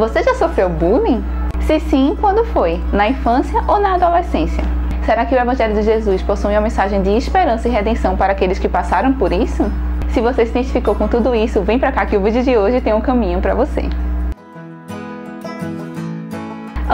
Você já sofreu bullying? Se sim, quando foi? Na infância ou na adolescência? Será que o Evangelho de Jesus possui uma mensagem de esperança e redenção para aqueles que passaram por isso? Se você se identificou com tudo isso, vem pra cá que o vídeo de hoje tem um caminho para você.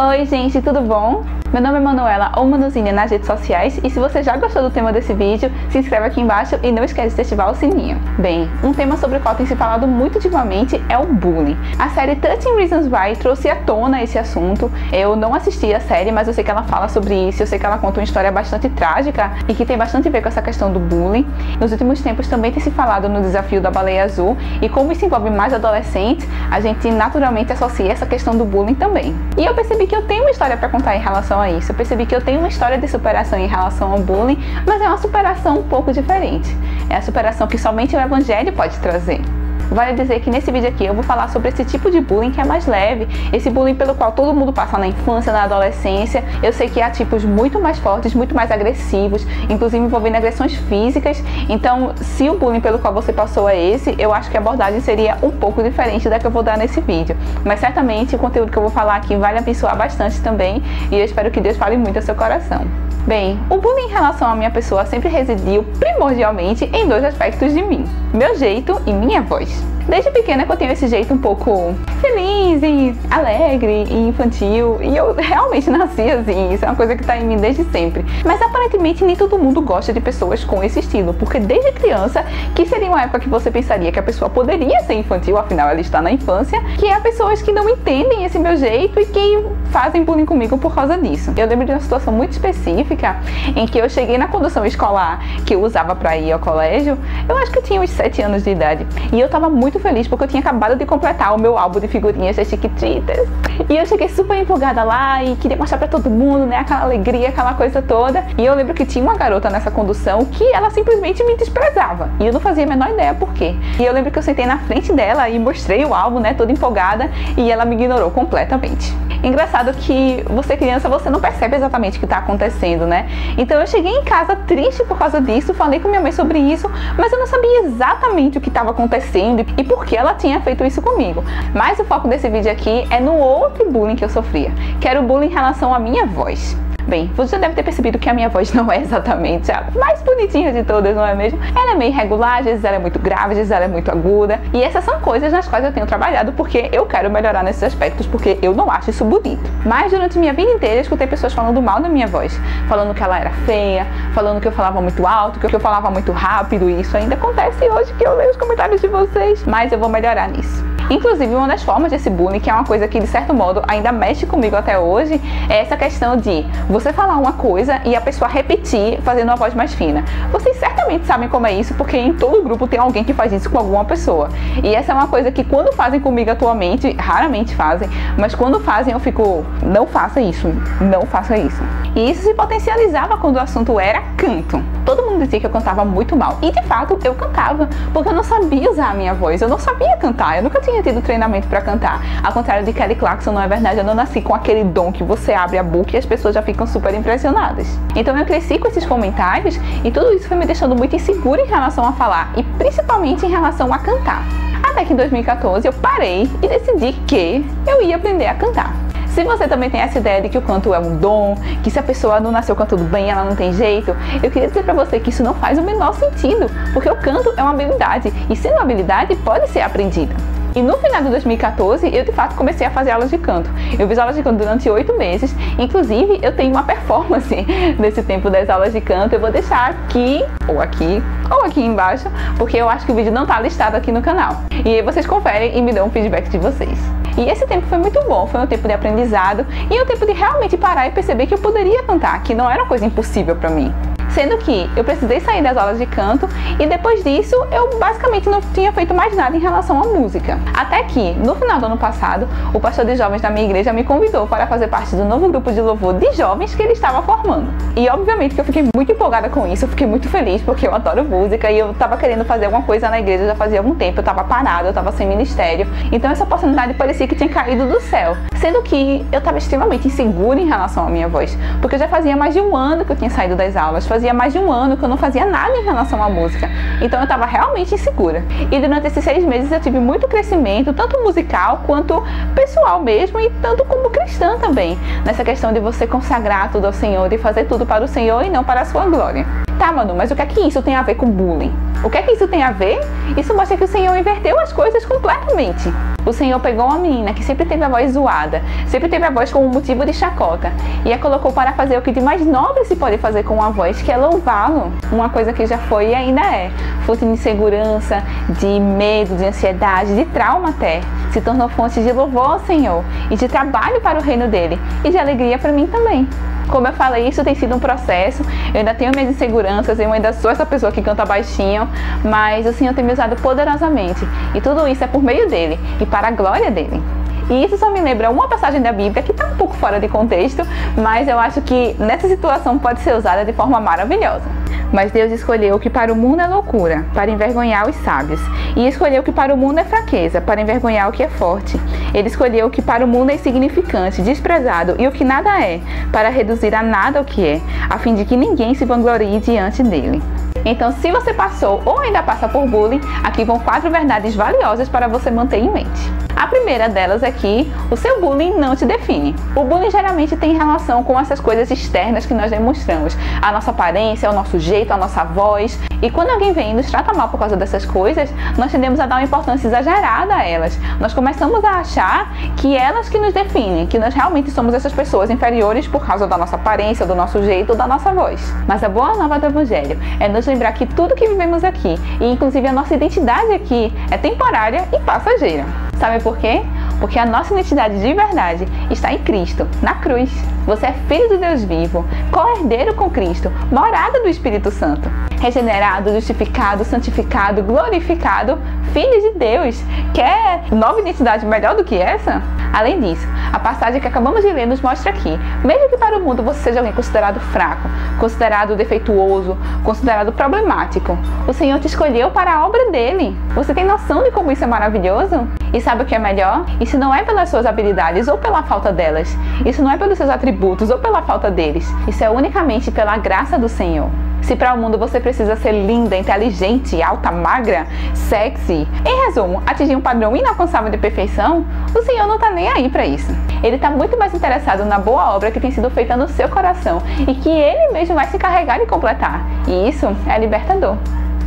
Oi, gente, tudo bom? Meu nome é Manuela ou Manuzinha nas redes sociais e se você já gostou do tema desse vídeo, se inscreve aqui embaixo e não esquece de ativar o sininho. Bem, um tema sobre o qual tem se falado muito ultimamente é o bullying. A série 13 Reasons Why trouxe à tona esse assunto. Eu não assisti a série, mas eu sei que ela fala sobre isso, eu sei que ela conta uma história bastante trágica e que tem bastante a ver com essa questão do bullying. Nos últimos tempos também tem se falado no desafio da baleia azul e como isso envolve mais adolescentes, a gente naturalmente associa essa questão do bullying também. E eu percebi que eu tenho uma história para contar em relação relação a isso. Eu percebi que eu tenho uma história de superação em relação ao bullying, mas é uma superação um pouco diferente. É a superação que somente o Evangelho pode trazer. Vale dizer que nesse vídeo aqui eu vou falar sobre esse tipo de bullying que é mais leve, esse bullying pelo qual todo mundo passa na infância, na adolescência. Eu sei que há tipos muito mais fortes, muito mais agressivos, inclusive envolvendo agressões físicas. Então, se o bullying pelo qual você passou é esse, eu acho que a abordagem seria um pouco diferente da que eu vou dar nesse vídeo. Mas certamente o conteúdo que eu vou falar aqui vai lhe abençoar bastante também e eu espero que Deus fale muito ao seu coração. Bem, o bullying em relação à minha pessoa sempre residiu primordialmente em dois aspectos de mim: meu jeito e minha voz. Desde pequena que eu tenho esse jeito um pouco feliz e alegre e infantil. E eu realmente nasci assim. Isso é uma coisa que tá em mim desde sempre. Mas aparentemente nem todo mundo gosta de pessoas com esse estilo. Porque desde criança, que seria uma época que você pensaria que a pessoa poderia ser infantil, afinal ela está na infância, que há pessoas que não entendem esse meu jeito e que fazem bullying comigo por causa disso. Eu lembro de uma situação muito específica em que eu cheguei na condução escolar que eu usava para ir ao colégio. Eu acho que eu tinha uns 7 anos de idade. E eu tava muito feliz porque eu tinha acabado de completar o meu álbum de figurinhas das Chiquititas. E eu cheguei super empolgada lá e queria mostrar pra todo mundo, né? Aquela alegria, aquela coisa toda. E eu lembro que tinha uma garota nessa condução que ela simplesmente me desprezava. E eu não fazia a menor ideia por quê. E eu lembro que eu sentei na frente dela e mostrei o álbum, né? Toda empolgada. E ela me ignorou completamente. Engraçado que você criança, você não percebe exatamente o que está acontecendo, né? Então eu cheguei em casa triste por causa disso, falei com minha mãe sobre isso, mas eu não sabia exatamente o que estava acontecendo e por que ela tinha feito isso comigo. Mas o foco desse vídeo aqui é no outro bullying que eu sofria, que era o bullying em relação à minha voz. Bem, você já deve ter percebido que a minha voz não é exatamente a mais bonitinha de todas, não é mesmo? Ela é meio irregular, às vezes ela é muito grave, às vezes ela é muito aguda. E essas são coisas nas quais eu tenho trabalhado porque eu quero melhorar nesses aspectos, porque eu não acho isso bonito. Mas durante minha vida inteira eu escutei pessoas falando mal da minha voz, falando que ela era feia, falando que eu falava muito alto, que eu falava muito rápido, e isso ainda acontece hoje que eu leio os comentários de vocês. Mas eu vou melhorar nisso. Inclusive, uma das formas desse bullying, que é uma coisa que de certo modo ainda mexe comigo até hoje, é essa questão de você falar uma coisa e a pessoa repetir fazendo uma voz mais fina. Vocês certamente sabem como é isso, porque em todo grupo tem alguém que faz isso com alguma pessoa. E essa é uma coisa que quando fazem comigo atualmente, raramente fazem, mas quando fazem eu fico, não faça isso, não faça isso. E isso se potencializava quando o assunto era canto. Todo mundo dizia que eu cantava muito mal. E de fato eu cantava, porque eu não sabia usar a minha voz, eu não sabia cantar, eu nunca tinha tido treinamento para cantar. Ao contrário de Kelly Clarkson, não é verdade, eu não nasci com aquele dom que você abre a boca e as pessoas já ficam super impressionadas. Então eu cresci com esses comentários e tudo isso foi me deixando muito insegura em relação a falar e principalmente em relação a cantar. Até que em 2014 eu parei e decidi que eu ia aprender a cantar. Se você também tem essa ideia de que o canto é um dom, que se a pessoa não nasceu cantando bem, ela não tem jeito, eu queria dizer para você que isso não faz o menor sentido, porque o canto é uma habilidade e sendo uma habilidade pode ser aprendida. E no final de 2014, eu de fato comecei a fazer aulas de canto. Eu fiz aulas de canto durante oito meses. Inclusive, eu tenho uma performance nesse tempo das aulas de canto. Eu vou deixar aqui, ou aqui, ou aqui embaixo, porque eu acho que o vídeo não está listado aqui no canal. E aí vocês conferem e me dão um feedback de vocês. E esse tempo foi muito bom, foi um tempo de aprendizado e um tempo de realmente parar e perceber que eu poderia cantar, que não era uma coisa impossível para mim sendo que eu precisei sair das aulas de canto e depois disso eu basicamente não tinha feito mais nada em relação à música. Até que, no final do ano passado, o pastor de jovens da minha igreja me convidou para fazer parte do novo grupo de louvor de jovens que ele estava formando. E obviamente que eu fiquei muito empolgada com isso, fiquei muito feliz porque eu adoro música e eu estava querendo fazer alguma coisa na igreja já fazia algum tempo, eu estava parada, eu estava sem ministério. Então essa oportunidade parecia que tinha caído do céu. Sendo que eu estava extremamente insegura em relação à minha voz, porque já fazia mais de um ano que eu tinha saído das aulas, fazia fazia mais de um ano que eu não fazia nada em relação à música. Então eu estava realmente insegura. E durante esses seis meses eu tive muito crescimento, tanto musical quanto pessoal mesmo, e tanto como cristã também. Nessa questão de você consagrar tudo ao Senhor, de fazer tudo para o Senhor e não para a sua glória. Tá, Manu, mas o que é que isso tem a ver com bullying? O que é que isso tem a ver? Isso mostra que o Senhor inverteu as coisas completamente. O Senhor pegou uma menina que sempre teve a voz zoada, sempre teve a voz como motivo de chacota, e a colocou para fazer o que de mais nobre se pode fazer com uma voz, que é louvá-lo. Uma coisa que já foi e ainda é. Fonte de insegurança, de medo, de ansiedade, de trauma até. Se tornou fonte de louvor ao Senhor e de trabalho para o reino dele e de alegria para mim também. Como eu falei, isso tem sido um processo. Eu ainda tenho minhas inseguranças, eu ainda sou essa pessoa que canta baixinho, mas o Senhor tem me usado poderosamente. E tudo isso é por meio dele e para a glória dele. E isso só me lembra uma passagem da Bíblia que está um pouco fora de contexto, mas eu acho que nessa situação pode ser usada de forma maravilhosa. Mas Deus escolheu o que para o mundo é loucura, para envergonhar os sábios, e escolheu o que para o mundo é fraqueza, para envergonhar o que é forte. Ele escolheu o que para o mundo é insignificante, desprezado e o que nada é, para reduzir a nada o que é, a fim de que ninguém se vanglorie diante dele. Então, se você passou ou ainda passa por bullying, aqui vão quatro verdades valiosas para você manter em mente. A primeira delas é que o seu bullying não te define. O bullying geralmente tem relação com essas coisas externas que nós demonstramos, a nossa aparência, o nosso jeito, a nossa voz. E quando alguém vem e nos trata mal por causa dessas coisas, nós tendemos a dar uma importância exagerada a elas. Nós começamos a achar que elas que nos definem, que nós realmente somos essas pessoas inferiores por causa da nossa aparência, do nosso jeito, da nossa voz. Mas a boa nova do evangelho é nos lembrar que tudo que vivemos aqui, e inclusive a nossa identidade aqui, é temporária e passageira. Sabe por quê? Porque a nossa identidade de verdade está em Cristo, na cruz. Você é filho do Deus vivo, co-herdeiro com Cristo, morada do Espírito Santo. Regenerado, justificado, santificado, glorificado, filho de Deus. Quer nova identidade melhor do que essa? Além disso, a passagem que acabamos de ler nos mostra que, mesmo que para o mundo você seja alguém considerado fraco, considerado defeituoso, considerado problemático, o Senhor te escolheu para a obra dele. Você tem noção de como isso é maravilhoso? E sabe o que é melhor? Isso não é pelas suas habilidades ou pela falta delas. Isso não é pelos seus atributos ou pela falta deles. Isso é unicamente pela graça do Senhor. Se para o mundo você precisa ser linda, inteligente, alta, magra, sexy, em resumo, atingir um padrão inalcançável de perfeição, o Senhor não está nem aí para isso. Ele está muito mais interessado na boa obra que tem sido feita no seu coração e que Ele mesmo vai se encarregar de completar. E isso é libertador.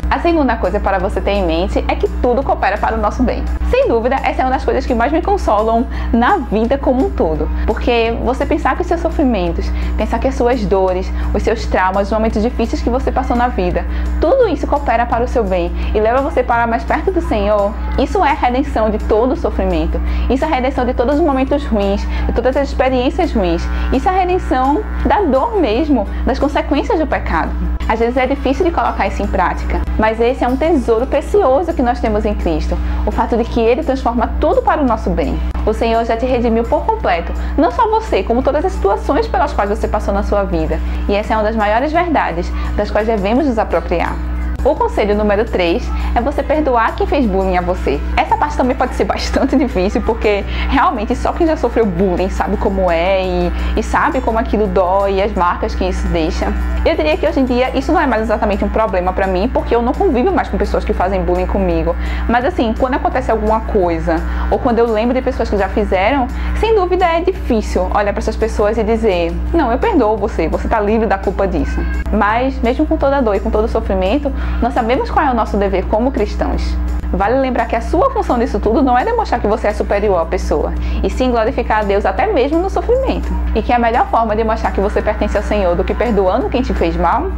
A segunda coisa para você ter em mente é que tudo coopera para o nosso bem. Sem dúvida, essa é uma das coisas que mais me consolam na vida como um todo. Porque você pensar que os seus sofrimentos, pensar que as suas dores, os seus traumas, os momentos difíceis que você passou na vida, tudo isso coopera para o seu bem e leva você para mais perto do Senhor, isso é a redenção de todo o sofrimento. Isso é a redenção de todos os momentos ruins, de todas as experiências ruins. Isso é a redenção da dor mesmo, das consequências do pecado. Às vezes é difícil de colocar isso em prática, mas esse é um tesouro precioso que nós temos em Cristo. O fato de que Ele transforma tudo para o nosso bem. O Senhor já te redimiu por completo, não só você, como todas as situações pelas quais você passou na sua vida. E essa é uma das maiores verdades das quais devemos nos apropriar. O conselho número 3 é você perdoar quem fez bullying a você. Essa parte também pode ser bastante difícil, porque realmente só quem já sofreu bullying sabe como é e, e sabe como aquilo dói e as marcas que isso deixa. Eu diria que hoje em dia isso não é mais exatamente um problema para mim, porque eu não convivo mais com pessoas que fazem bullying comigo. Mas assim, quando acontece alguma coisa, ou quando eu lembro de pessoas que já fizeram, sem dúvida é difícil olhar para essas pessoas e dizer: Não, eu perdoo você, você tá livre da culpa disso. Mas, mesmo com toda a dor e com todo o sofrimento, nós sabemos qual é o nosso dever como cristãos. Vale lembrar que a sua função nisso tudo não é demonstrar que você é superior à pessoa, e sim glorificar a Deus até mesmo no sofrimento. E que a melhor forma de mostrar que você pertence ao Senhor do que perdoando quem te fez mal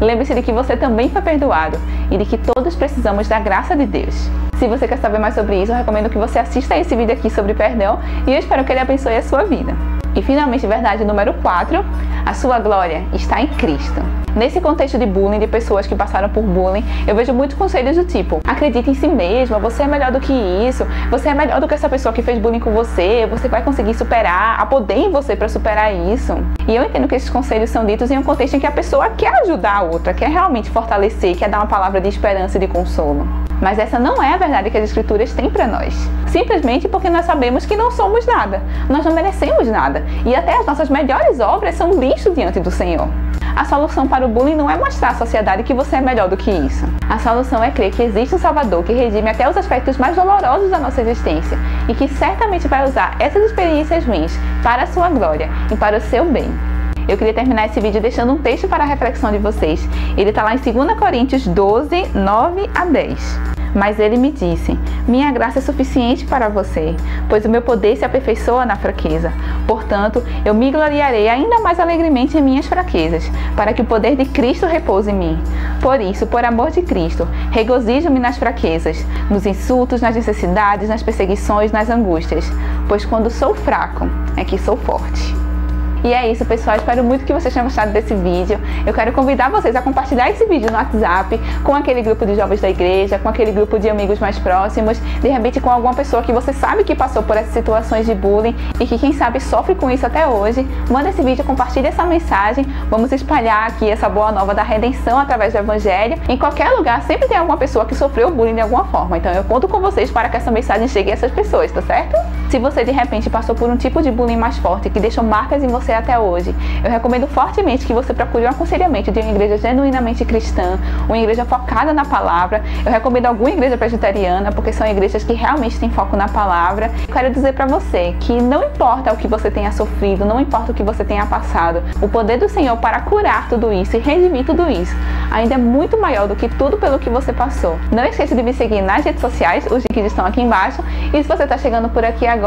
Lembre-se de que você também foi perdoado e de que todos precisamos da graça de Deus. Se você quer saber mais sobre isso, eu recomendo que você assista esse vídeo aqui sobre perdão e eu espero que ele abençoe a sua vida. E finalmente, verdade número 4, a sua glória está em Cristo. Nesse contexto de bullying, de pessoas que passaram por bullying, eu vejo muitos conselhos do tipo: acredite em si mesma, você é melhor do que isso, você é melhor do que essa pessoa que fez bullying com você, você vai conseguir superar, há poder em você para superar isso. E eu entendo que esses conselhos são ditos em um contexto em que a pessoa quer ajudar a outra, quer realmente fortalecer, quer dar uma palavra de esperança e de consolo. Mas essa não é a verdade que as Escrituras têm para nós. Simplesmente porque nós sabemos que não somos nada, nós não merecemos nada e até as nossas melhores obras são lixo diante do Senhor. A solução para o bullying não é mostrar à sociedade que você é melhor do que isso. A solução é crer que existe um Salvador que redime até os aspectos mais dolorosos da nossa existência e que certamente vai usar essas experiências ruins para a sua glória e para o seu bem. Eu queria terminar esse vídeo deixando um texto para a reflexão de vocês. Ele está lá em 2 Coríntios 12, 9 a 10. Mas ele me disse: Minha graça é suficiente para você, pois o meu poder se aperfeiçoa na fraqueza. Portanto, eu me gloriarei ainda mais alegremente em minhas fraquezas, para que o poder de Cristo repouse em mim. Por isso, por amor de Cristo, regozijo-me nas fraquezas, nos insultos, nas necessidades, nas perseguições, nas angústias, pois quando sou fraco é que sou forte. E é isso, pessoal. Espero muito que vocês tenham gostado desse vídeo. Eu quero convidar vocês a compartilhar esse vídeo no WhatsApp com aquele grupo de jovens da igreja, com aquele grupo de amigos mais próximos, de repente com alguma pessoa que você sabe que passou por essas situações de bullying e que, quem sabe, sofre com isso até hoje. Manda esse vídeo, compartilhe essa mensagem. Vamos espalhar aqui essa boa nova da redenção através do Evangelho. Em qualquer lugar, sempre tem alguma pessoa que sofreu bullying de alguma forma. Então eu conto com vocês para que essa mensagem chegue a essas pessoas, tá certo? Se você de repente passou por um tipo de bullying mais forte que deixou marcas em você até hoje, eu recomendo fortemente que você procure um aconselhamento de uma igreja genuinamente cristã, uma igreja focada na palavra. Eu recomendo alguma igreja presbiteriana, porque são igrejas que realmente têm foco na palavra. Eu quero dizer para você que não importa o que você tenha sofrido, não importa o que você tenha passado, o poder do Senhor para curar tudo isso e redimir tudo isso ainda é muito maior do que tudo pelo que você passou. Não esqueça de me seguir nas redes sociais, os links estão aqui embaixo. E se você está chegando por aqui agora,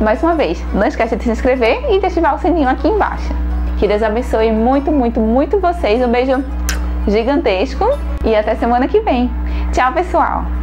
mais uma vez, não esqueça de se inscrever e de ativar o sininho aqui embaixo. Que Deus abençoe muito, muito, muito vocês. Um beijo gigantesco e até semana que vem. Tchau, pessoal!